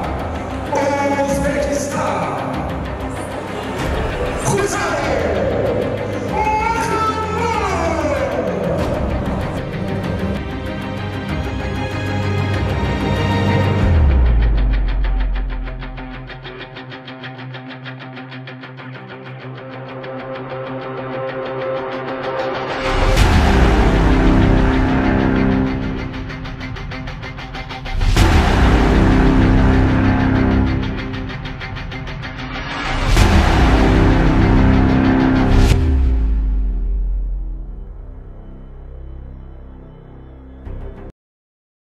Bye.